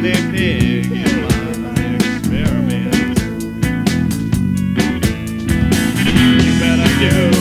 guinea pig my experiment. You better do.